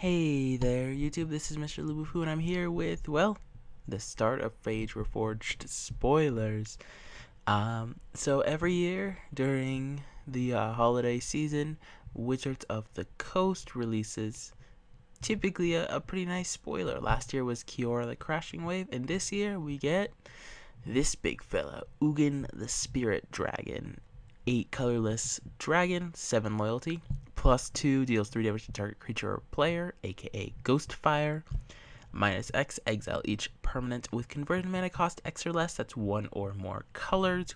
Hey there, YouTube. This is Mr. Lubufu, and I'm here with, well, the start of Fate Reforged spoilers. Um, so every year during the uh, holiday season, Wizards of the Coast releases typically a, a pretty nice spoiler. Last year was Kiora the Crashing Wave, and this year we get this big fella, Ugin the Spirit Dragon. 8 colorless dragon, 7 loyalty, plus 2 deals 3 damage to target creature or player, aka Ghostfire. Minus X, exile each permanent with converted mana cost X or less, that's 1 or more colors.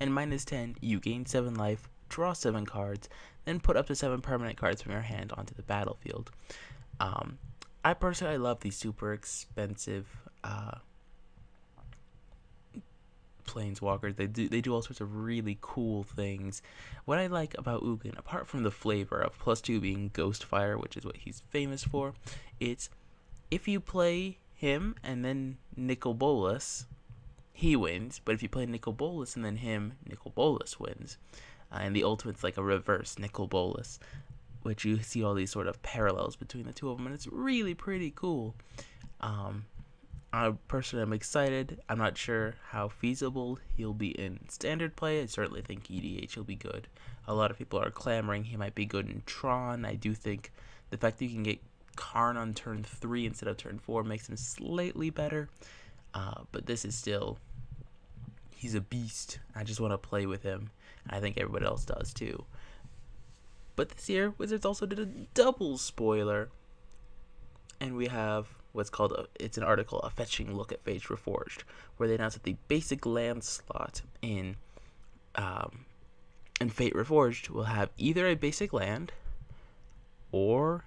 And minus 10, you gain 7 life, draw 7 cards, then put up to 7 permanent cards from your hand onto the battlefield. Um, I personally love these super expensive uh, planeswalkers. They do they do all sorts of really cool things. What I like about Ugin, apart from the flavor of plus two being Ghost Fire, which is what he's famous for, it's if you play him and then Nicol Bolas, he wins. But if you play Nicol Bolas and then him, Nicol Bolas wins. Uh, and the ultimate's like a reverse Nicol Bolas, which you see all these sort of parallels between the two of them, and it's really pretty cool. Um, I personally am excited. I'm not sure how feasible he'll be in standard play. I certainly think EDH will be good. A lot of people are clamoring he might be good in Tron. I do think the fact that you can get Karn on turn 3 instead of turn 4 makes him slightly better. Uh, but this is still, he's a beast. I just want to play with him. I think everybody else does too. But this year, Wizards also did a double spoiler. And we have what's called a, it's an article, a fetching look at Fate Reforged, where they announced that the basic land slot in um, in Fate Reforged will have either a basic land or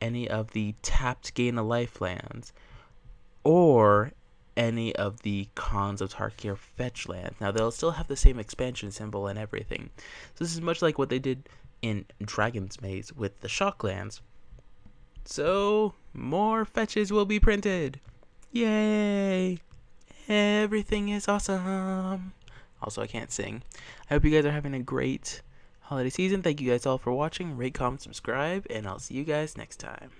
any of the tapped gain a life lands or any of the Khans of Tarkir fetch lands. Now they'll still have the same expansion symbol and everything. So this is much like what they did in Dragon's Maze with the shock lands, so, more fetches will be printed. Yay! Everything is awesome. Also, I can't sing. I hope you guys are having a great holiday season. Thank you guys all for watching. Rate, comment, subscribe, and I'll see you guys next time.